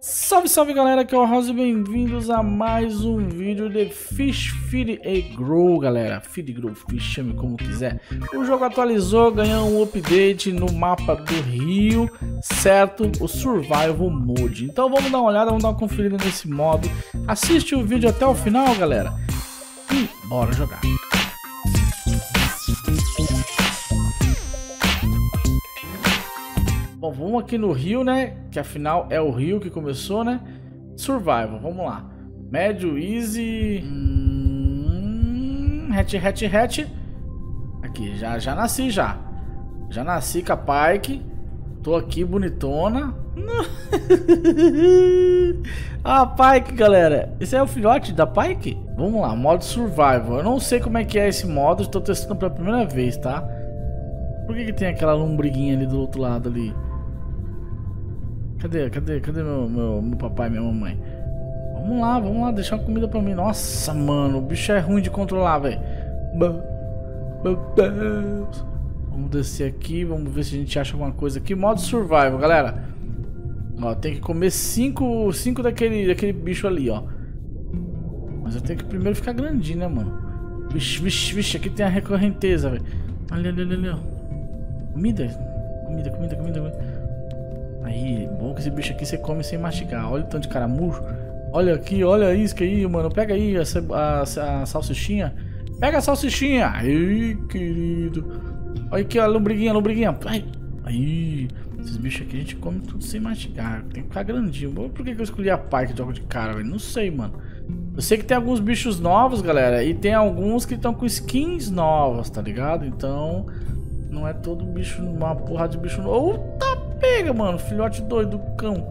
Salve, salve galera, aqui é o House e bem-vindos a mais um vídeo de Fish Feed and Grow, galera. Feed Grow Fish, chame como quiser. O jogo atualizou, ganhou um update no mapa do Rio, certo? O Survival Mode. Então vamos dar uma olhada, vamos dar uma conferida nesse modo. Assiste o vídeo até o final, galera. E bora jogar. Bom, vamos aqui no Rio, né? Que afinal é o Rio que começou, né? Survival, vamos lá. Médio, easy... Hum, hatch, hatch, hatch. Aqui, já, já nasci já. Já nasci com a Pike. Tô aqui bonitona. a Pike, galera. Esse é o filhote da Pike? Vamos lá, modo survival. Eu não sei como é que é esse modo. Estou testando pela primeira vez, tá? Por que, que tem aquela lombriguinha ali do outro lado ali? Cadê, cadê, cadê meu, meu, meu papai e minha mamãe? Vamos lá, vamos lá, deixar comida pra mim. Nossa, mano, o bicho é ruim de controlar, velho. Meu Deus. Vamos descer aqui, vamos ver se a gente acha alguma coisa aqui. Modo survival, galera. Ó, tem que comer cinco, cinco daquele, daquele bicho ali, ó. Mas eu tenho que primeiro ficar grandinho, né, mano? Vixe, vixe, vixe, aqui tem a recorrenteza, velho. Ali, ali, ali, ó. Comida, comida, comida, comida, comida. Aí, bom que esse bicho aqui você come sem mastigar. Olha o tanto de caramujo. Olha aqui, olha isso que aí, mano. Pega aí a, a, a salsichinha. Pega a salsichinha. Aí, querido. Olha aqui, a lombriguinha, lombriguinha. Aí. Esses bichos aqui a gente come tudo sem mastigar. Tem que ficar grandinho. Por que, que eu escolhi a Pike de jogo de cara, velho? Não sei, mano. Eu sei que tem alguns bichos novos, galera. E tem alguns que estão com skins novas, tá ligado? Então, não é todo bicho, uma porra de bicho novo. Mano. Filhote doido do cão.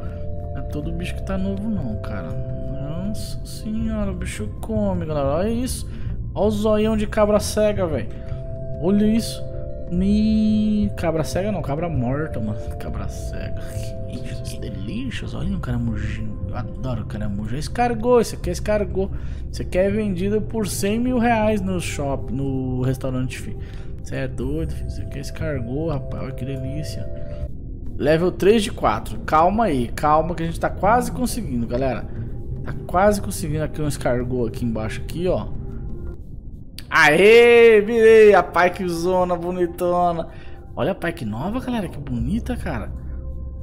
É todo bicho que tá novo, não, cara. Nossa senhora, o bicho come, galera. Olha isso. Olha o zoião de cabra cega, velho. Olha isso. Me... Cabra cega não, cabra morta, mano. Cabra cega. Que. Olha o caramujinho. Eu adoro caramujo. Escargot, isso aqui é escargot. Isso aqui é vendido por 100 mil reais no shop, no restaurante. Você é doido, filho. Isso aqui é escargot, rapaz. Olha que delícia. Level 3 de 4. Calma aí, calma que a gente tá quase conseguindo, galera. Tá quase conseguindo aqui um escargot aqui embaixo aqui, ó. Aê, virei a Pike zona bonitona. Olha a Pike nova, galera, que bonita, cara.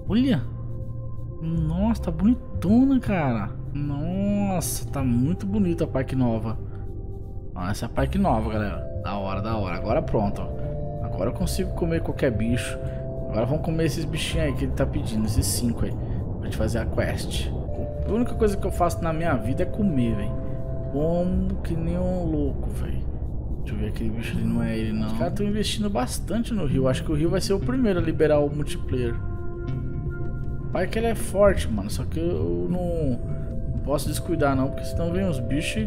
Olha. Nossa, tá bonitona, cara. Nossa, tá muito bonita a Pike nova. essa é a Pike nova, galera. Da hora, da hora. Agora pronto, ó. Agora eu consigo comer qualquer bicho. Agora vamos comer esses bichinhos aí que ele tá pedindo, esses cinco aí. Pra gente fazer a quest. A única coisa que eu faço na minha vida é comer, velho. Como que nem um louco, velho. Deixa eu ver aquele bicho ali, não é ele não. Os caras estão investindo bastante no Rio. Acho que o Rio vai ser o primeiro a liberar o multiplayer. Pai que ele é forte, mano. Só que eu não, não posso descuidar não, porque senão vem os bichos.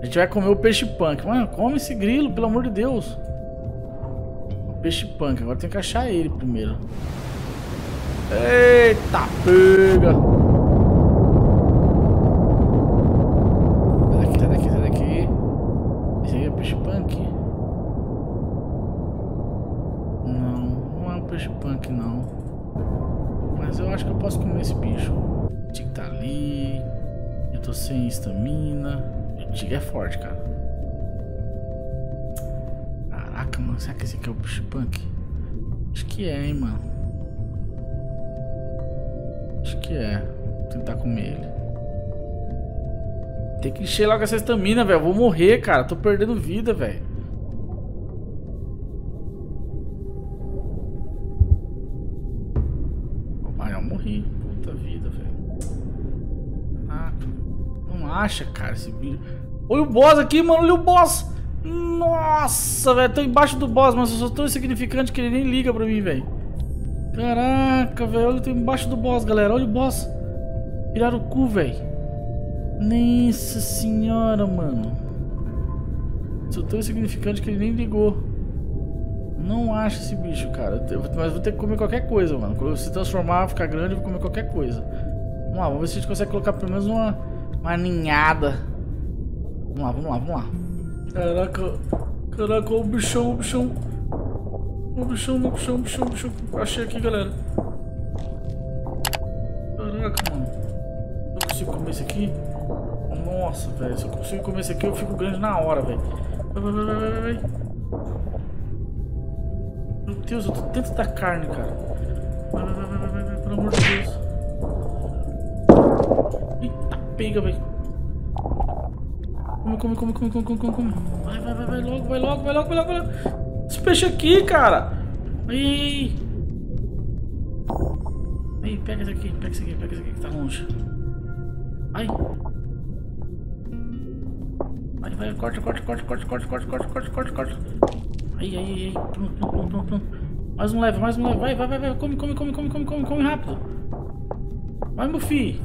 A gente vai comer o peixe punk. Mano, come esse grilo, pelo amor de Deus. Peixe punk, agora tem que achar ele primeiro. Eita, pega! Sai daqui, sai daqui, sai daqui. Esse aí é peixe punk? Não, não é um peixe punk não. Mas eu acho que eu posso comer esse bicho. O tigre tá ali. Eu tô sem estamina. O tigre é forte, cara. Caraca, mano. Será que esse aqui é o Push Punk? Acho que é, hein, mano. Acho que é. Vou tentar comer ele. Tem que encher logo essa estamina, velho. Vou morrer, cara. Tô perdendo vida, velho. Ah, eu morri. Puta vida, velho. Caraca. Não acha, cara, esse bicho. Olha o boss aqui, mano. Olha o boss. Nossa, velho, tô embaixo do boss, mas eu sou tão insignificante que ele nem liga pra mim, velho. Caraca, velho, olha, eu tô embaixo do boss, galera. Olha o boss. Viraram o cu, velho. Nossa senhora, mano. Sou tão insignificante que ele nem ligou. Não acho esse bicho, cara. Mas vou ter que comer qualquer coisa, mano. Quando eu se transformar, ficar grande, eu vou comer qualquer coisa. Vamos lá, vamos ver se a gente consegue colocar pelo menos uma, uma ninhada. Vamos lá, vamos lá, vamos lá. Caraca. Caraca, o bichão, o bichão. O bichão, o bichão, o bichão, o bichão. Achei aqui, galera. Caraca, mano. Eu consigo comer esse aqui? Nossa, velho. Se eu consigo comer esse aqui, eu fico grande na hora, velho. Vai, vai, vai, vai, vai. Meu Deus, eu tô dentro da carne, cara. Vai, vai, vai, vai, vai, vai. Pelo amor de Deus. Eita, pega, velho. Come, come, come, come, come, come, come. Vai, vai, vai, vai logo, vai logo, vai logo, vai logo, vai logo. Esse peixe aqui, cara. Aí, aí, aí. Aí, pega esse aqui, pega esse aqui, pega esse aqui que tá longe. Ai. Vai, vai, corta, corta, corta, corta, corta, corta, corta, corta, corta, corta. Ai, ai. Pronto, pronto, pronto, pronto, pronto. Mais um leve, mais um leve. Vai, vai, vai, vai. Come, come, come, come, come, come, come rápido. Vai, meu filho.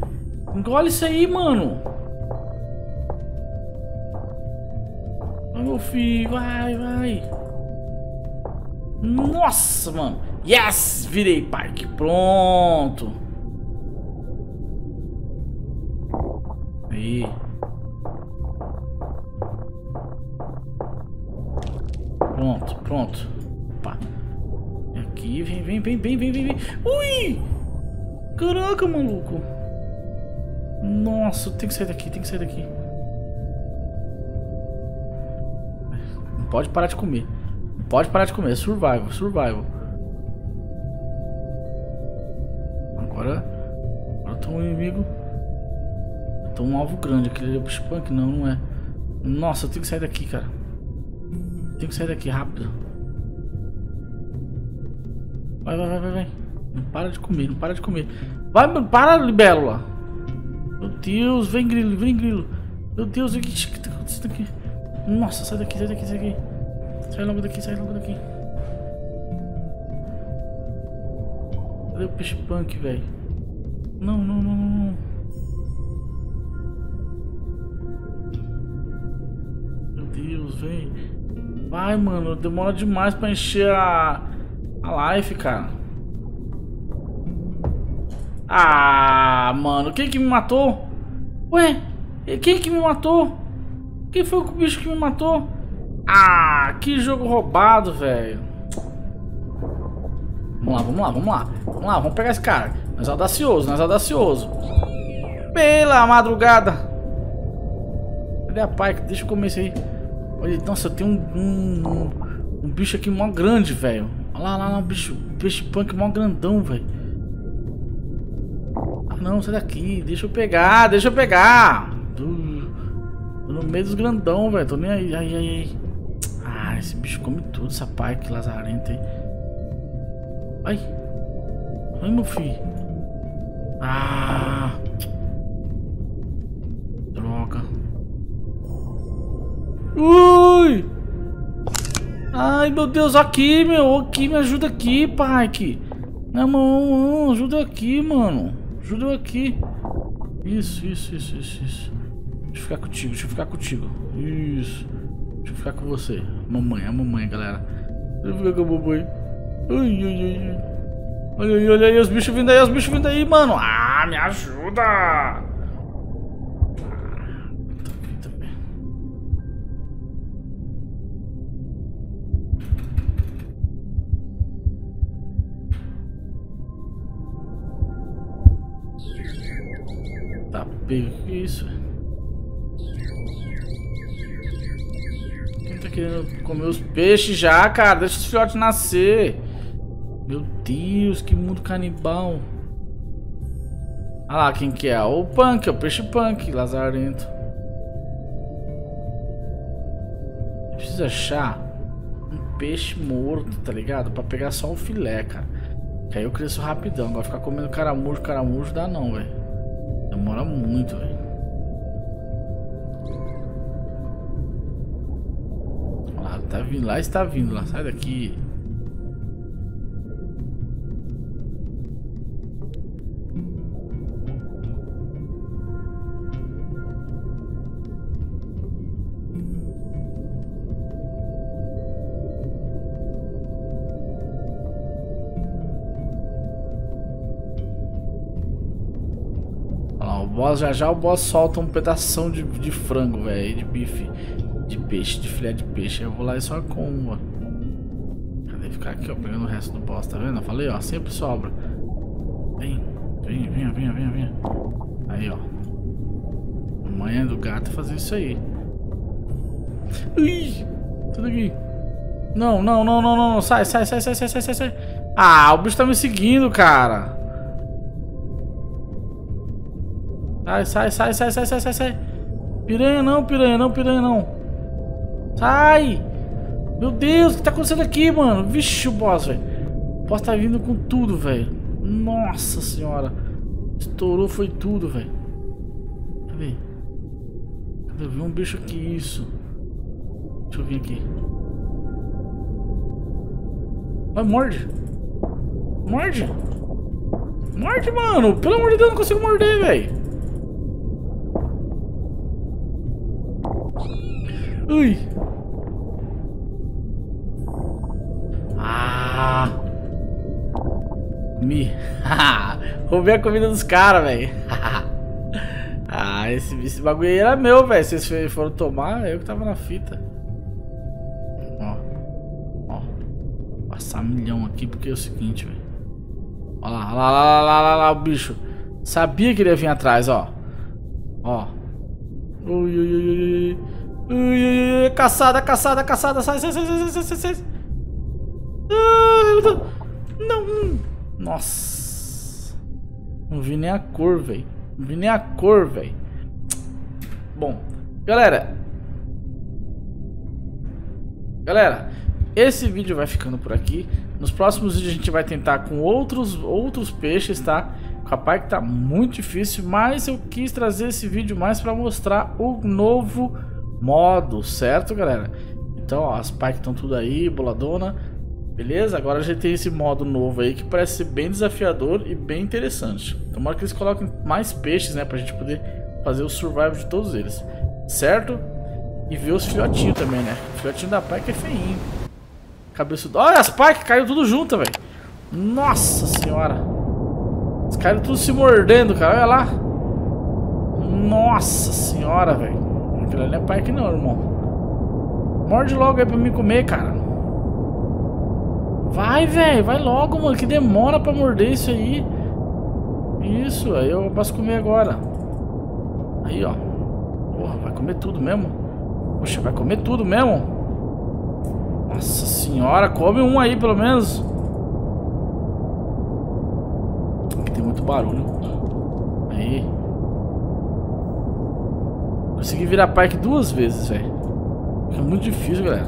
Engole isso aí, mano. Meu filho. Vai, vai. Nossa, mano. Yes! Virei parque. Pronto. Aí. Pronto, pronto. Opa. Aqui, vem, vem, vem, vem, vem, vem, vem. Ui! Caraca, maluco. Nossa, tem que sair daqui, tem que sair daqui. Pode parar de comer. Pode parar de comer. Survival, survival. Agora. Agora tem um inimigo. Tem um alvo grande. Aquele é o Punk? Não, não é. Nossa, eu tenho que sair daqui, cara. Tenho que sair daqui rápido. Vai, vai, vai, vai, vai. Não para de comer, não para de comer. Vai, para, libélula. Meu Deus, vem grilo, vem grilo. Meu Deus, o que tá acontecendo aqui? Nossa, sai daqui, sai daqui, sai daqui. Sai logo daqui, sai logo daqui. Cadê o peixe punk, velho? Não, não, não, não. Meu Deus, vem. Vai, mano, demora demais pra encher a, a life, cara. Ah, mano, quem que me matou? Ué, quem que me matou? Quem foi o bicho que me matou? Ah, que jogo roubado, velho. Vamos lá, vamos lá, vamos lá. Vamos lá, vamos pegar esse cara. Nós é audacioso, nós é audacioso. Pela madrugada. Cadê a pai? Deixa eu comer isso aí. Olha, nossa, tem um, um, um, bicho aqui mó grande, velho. Olha lá, lá, lá, um bicho, peixe punk mó grandão, velho. Ah, não, sai daqui. Deixa eu pegar, deixa eu pegar. No meio dos grandão, velho. Tô nem aí, aí, aí. Ah, esse bicho come tudo, essa pai que lazarenta aí. Ai. Ai, meu filho. Ah. Ui! Ai, meu Deus, aqui, meu. Aqui, me ajuda aqui, Pike. Não, não, ajuda aqui, mano. Ajuda aqui. Isso, isso, isso, isso, isso. Deixa eu ficar contigo, deixa eu ficar contigo. Isso. Deixa eu ficar com você. Mamãe, a mamãe, galera. Deixa eu ficar com a mamãe. Ai, ai, ai. Olha aí, olha aí, os bichos vindo aí, os bichos vindo aí, mano. Ah, me ajuda. pego. Que isso? Quem tá querendo comer os peixes já, cara? Deixa os filhotes nascer. Meu Deus, que mundo canibal. Olha lá quem que é. O Punk, é o peixe Punk, lazarento. Precisa achar um peixe morto, tá ligado? Pra pegar só o filé, cara. Que aí eu cresço rapidão. Agora ficar comendo caramujo, caramujo dá não, velho. Demora muito, velho. Tá vindo, lá está vindo, lá. Sai daqui. já já o boss solta um pedação de, de frango, velho, de bife, de peixe, de filé de peixe. Eu vou lá e só com uma. Cadê ficar aqui, ó, pegando o resto do boss, tá vendo? Eu falei, ó, sempre sobra. Vem, Venha, venha, venha, venha, venha. Aí, ó. A manhã do gato fazer isso aí. Ui! Tudo aqui. Não, não, não, não, não. Sai, sai, sai, sai, sai, sai, sai, sai. Ah, o bicho tá me seguindo, cara. Sai, sai, sai, sai, sai, sai, sai, sai. Piranha não, piranha não, piranha não. Sai! Meu Deus, o que tá acontecendo aqui, mano? Vixe, o boss, velho. O boss tá vindo com tudo, velho. Nossa senhora. Estourou, foi tudo, velho. Cadê? Cadê? Eu vi um bicho aqui, isso. Deixa eu vir aqui. Vai, morde. Morde. Morde, mano. Pelo amor de Deus, eu não consigo morder, velho. Ui. Ah. Me. Roubei a comida dos caras, velho. ah, esse, esse bagulho aí era meu, velho. Vocês foram tomar, eu que tava na fita. passar milhão aqui porque é o seguinte, velho. Olha lá, olha lá, olha lá, olha lá, o bicho. Sabia que ele ia vir atrás, ó. Ó. Ui, ui, ui, ui. Ui, ui, ui. Caçada, caçada, caçada. Sai, sai, sai, sai, sai, sai, sai. Não. Nossa. Não vi nem a cor, velho. Não vi nem a cor, velho. Bom, galera. Galera, esse vídeo vai ficando por aqui. Nos próximos vídeos a gente vai tentar com outros, outros peixes, tá? Capaz que tá muito difícil, mas eu quis trazer esse vídeo mais para mostrar o novo modo, certo, galera? Então, ó, as packs estão tudo aí, boladona. Beleza? Agora a gente tem esse modo novo aí que parece ser bem desafiador e bem interessante. Tomara que eles coloquem mais peixes, né? Pra gente poder fazer o survival de todos eles. Certo? E ver os filhotinhos também, né? O filhotinho da Pike é feinho. Cabeçudo. Olha, as Pike caiu tudo junto, velho. Nossa senhora. Os caras tudo se mordendo, cara. Olha lá. Nossa senhora, velho. Aquilo ali é Pike não, irmão. Morde logo aí pra mim comer, cara. Vai, velho. Vai logo, mano. Que demora pra morder isso aí. Isso, aí eu posso comer agora. Aí, ó. Porra, vai comer tudo mesmo? Poxa, vai comer tudo mesmo? Nossa senhora, come um aí pelo menos. Aqui tem muito barulho. Aí. Consegui virar parque duas vezes, velho. É muito difícil, galera.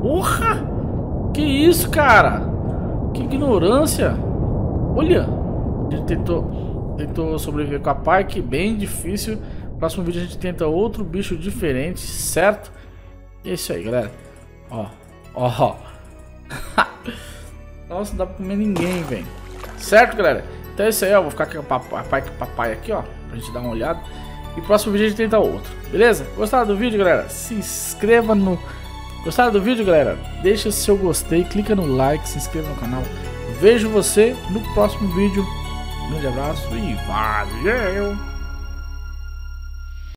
Porra! Que isso, cara? Que ignorância. Olha. Ele tentou, tentou sobreviver com a parque. Bem difícil. Próximo vídeo a gente tenta outro bicho diferente, certo? É isso aí, galera. Ó. Ó. Nossa, não dá pra comer ninguém, velho. Certo, galera? Então é isso aí, ó. Vou ficar com a papai, papai aqui, ó. Pra gente dar uma olhada. E próximo vídeo a gente tenta outro. Beleza? Gostaram do vídeo, galera? Se inscreva no... Gostaram do vídeo, galera? Deixa seu gostei, clica no like, se inscreva no canal. Vejo você no próximo vídeo. Um grande abraço e valeu!